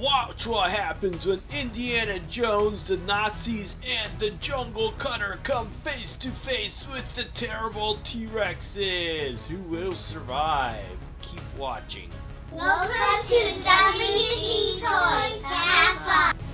watch what happens when Indiana Jones, the Nazis, and the Jungle Cutter come face to face with the terrible T-Rexes. Who will survive? Keep watching. Welcome to WD Toys. Have fun.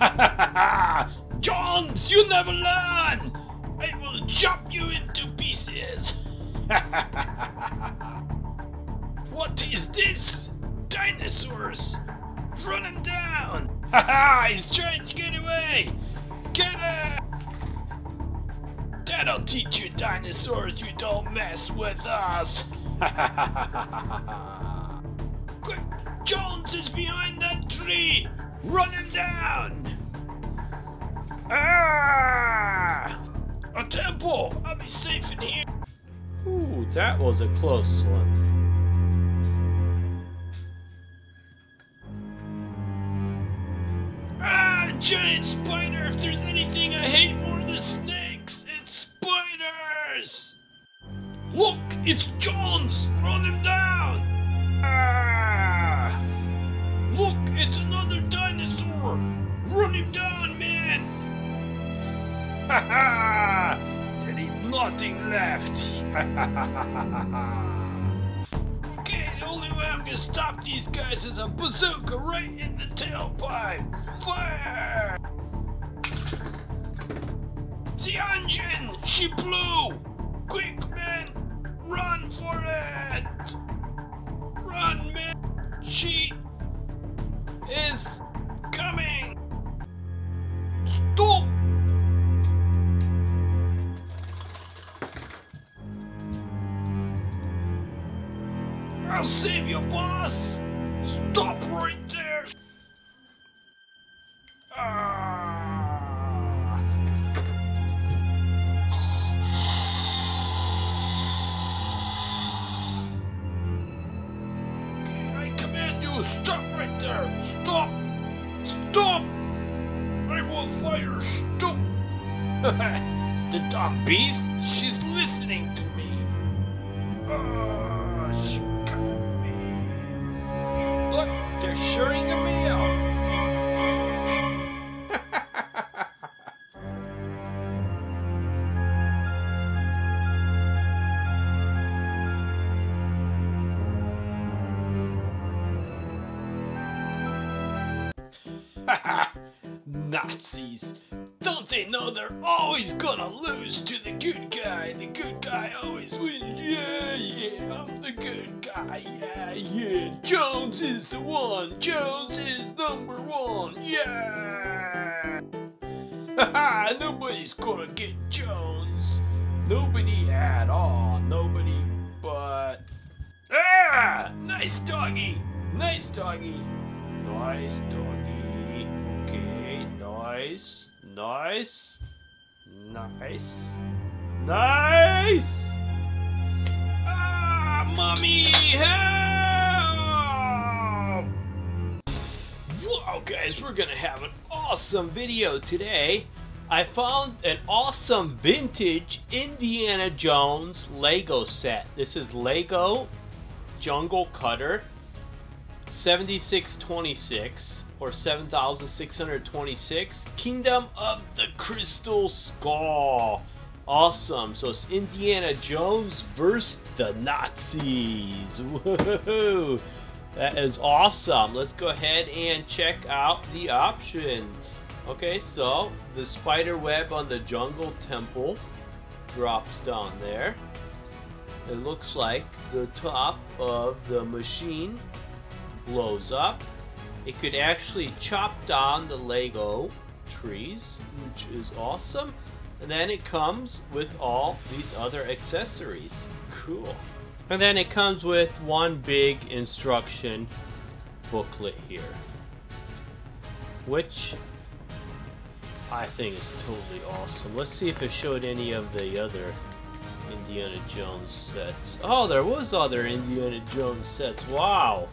Jones, you never learn! I will chop you into pieces! what is this? Dinosaurs! Run him down! Ha ha! He's trying to get away! Get him! That'll teach you dinosaurs you don't mess with us! Quick! Jones is behind that tree! Run him down! Ah! A temple! I'll be safe in here! Ooh, that was a close one. Ah, giant spider! If there's anything I hate more than snakes, it's spiders! Look, it's Jones! Run him down! Ah! Look, it's another dinosaur! Run him down, man! Ha ha! There ain't nothing left! Ha ha ha! Okay, the only way I'm gonna stop these guys is a bazooka right in the tailpipe! Fire! The engine! She blew! Quick, man! Run for it! Run, man! She is coming! Stop! I'll save you, boss! Stop right there! Fire! Stop! the dumb beast, she's listening to me! Ah, she got me. Look, they're sharing a meal! Nazis. Don't they know they're always gonna lose to the good guy? The good guy always wins. Yeah, yeah, I'm the good guy. Yeah, yeah. Jones is the one. Jones is number one. Yeah. Haha, nobody's gonna get Jones. Nobody at all. Nobody but. Ah! Nice doggy. Nice doggy. Nice doggy. Okay, nice. Nice. Nice. Nice! Ah, mommy, help! Wow, guys, we're gonna have an awesome video today. I found an awesome vintage Indiana Jones Lego set. This is Lego Jungle Cutter 7626 or 7626 Kingdom of the Crystal Skull. Awesome. So it's Indiana Jones versus the Nazis. That is awesome. Let's go ahead and check out the options. Okay, so the spider web on the jungle temple drops down there. It looks like the top of the machine blows up. It could actually chop down the Lego trees, which is awesome. And then it comes with all these other accessories. Cool. And then it comes with one big instruction booklet here. Which I think is totally awesome. Let's see if it showed any of the other Indiana Jones sets. Oh, there was other Indiana Jones sets. Wow.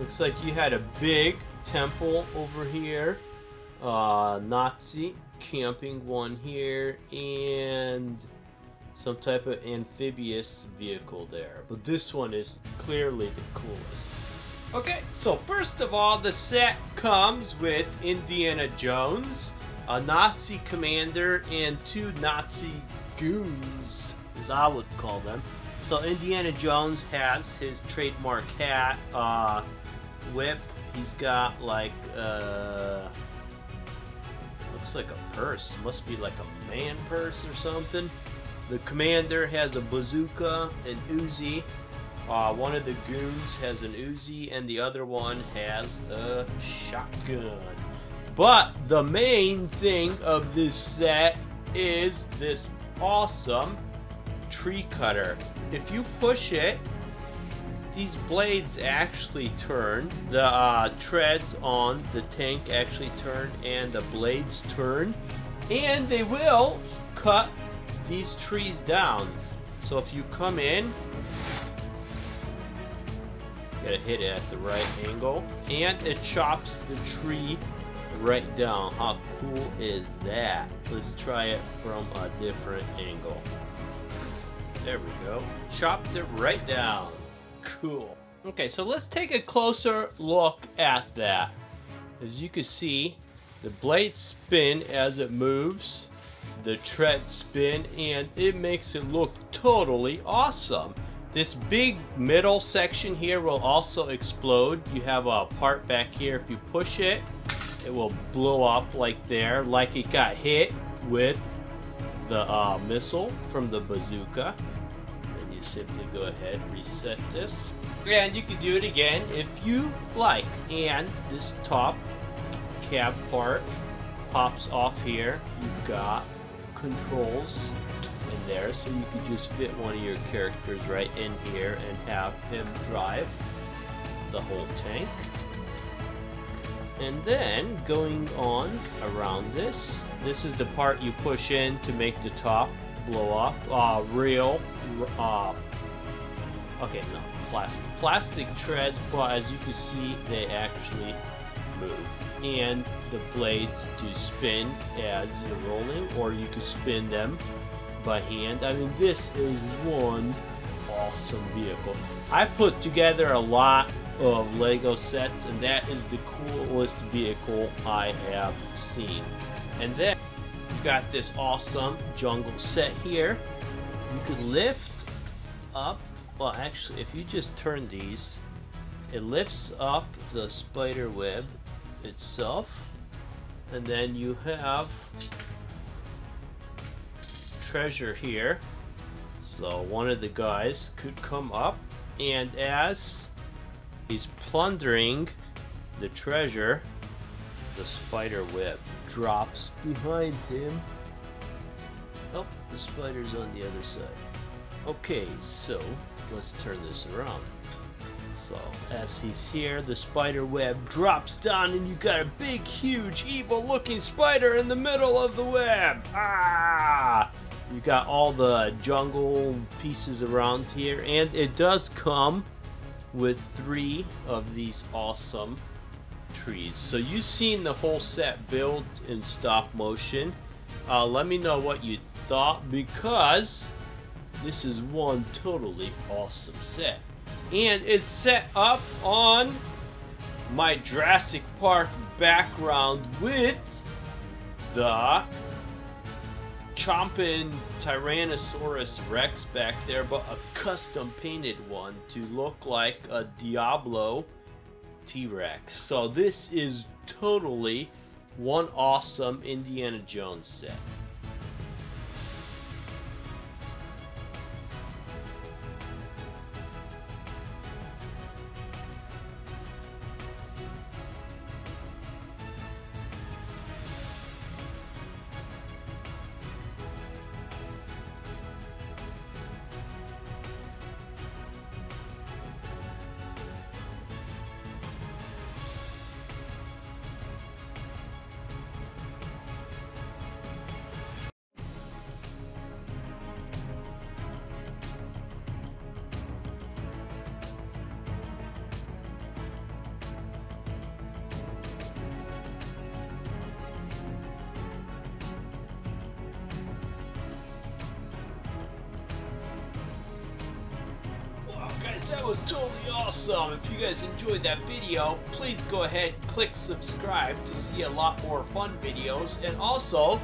Looks like you had a big temple over here. Uh, Nazi camping one here. And some type of amphibious vehicle there. But this one is clearly the coolest. Okay, so first of all, the set comes with Indiana Jones, a Nazi commander, and two Nazi goons, as I would call them. So Indiana Jones has his trademark hat, uh, whip. He's got like, uh, looks like a purse. Must be like a man purse or something. The commander has a bazooka, an Uzi. Uh, one of the goons has an Uzi, and the other one has a shotgun. But the main thing of this set is this awesome tree cutter. If you push it, these blades actually turn. The uh, treads on the tank actually turn, and the blades turn. And they will cut these trees down. So if you come in, gotta hit it at the right angle, and it chops the tree right down. How cool is that? Let's try it from a different angle. There we go. Chopped it right down. Cool. Okay, so let's take a closer look at that. As you can see, the blades spin as it moves the tread spin and it makes it look totally awesome. This big middle section here will also explode. You have a part back here. If you push it, it will blow up like there, like it got hit with the uh, missile from the bazooka. Simply go ahead reset this. And you can do it again if you like. And this top cab part pops off here. You've got controls in there so you could just fit one of your characters right in here and have him drive the whole tank. And then going on around this, this is the part you push in to make the top blow up. Uh, real, uh, okay, no, plastic. Plastic treads, but as you can see, they actually move and the blades do spin as you're rolling or you can spin them by hand. I mean this is one awesome vehicle. I put together a lot of Lego sets and that is the coolest vehicle I have seen. And then got this awesome jungle set here. You can lift up, well actually if you just turn these, it lifts up the spider web itself and then you have treasure here. So one of the guys could come up, and as he's plundering the treasure, the spider web drops behind him. Oh, the spider's on the other side. Okay, so let's turn this around. So as he's here, the spider web drops down and you got a big, huge, evil looking spider in the middle of the web. Ah! You got all the jungle pieces around here and it does come with three of these awesome trees. So you've seen the whole set built in stop motion. Uh, let me know what you thought because this is one totally awesome set. And it's set up on my Jurassic Park background with the chomping Tyrannosaurus Rex back there, but a custom painted one to look like a Diablo T-Rex. So this is totally one awesome Indiana Jones set. That was totally awesome. If you guys enjoyed that video, please go ahead and click subscribe to see a lot more fun videos. And also,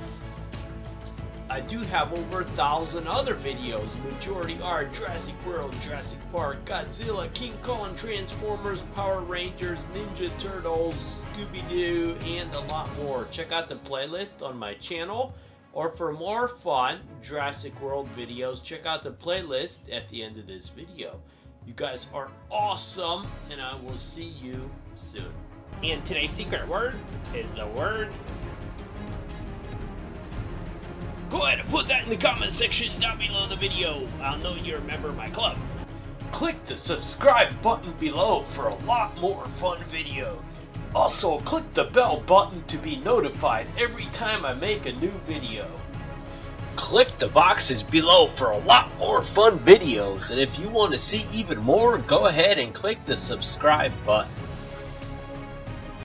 I do have over a thousand other videos. The majority are Jurassic World, Jurassic Park, Godzilla, King Kong, Transformers, Power Rangers, Ninja Turtles, Scooby-Doo, and a lot more. Check out the playlist on my channel. Or for more fun Jurassic World videos, check out the playlist at the end of this video. You guys are awesome, and I will see you soon. And today's secret word is the word. Go ahead and put that in the comment section down below the video. I'll know you're a member of my club. Click the subscribe button below for a lot more fun video. Also, click the bell button to be notified every time I make a new video. Click the boxes below for a lot more fun videos, and if you want to see even more, go ahead and click the subscribe button.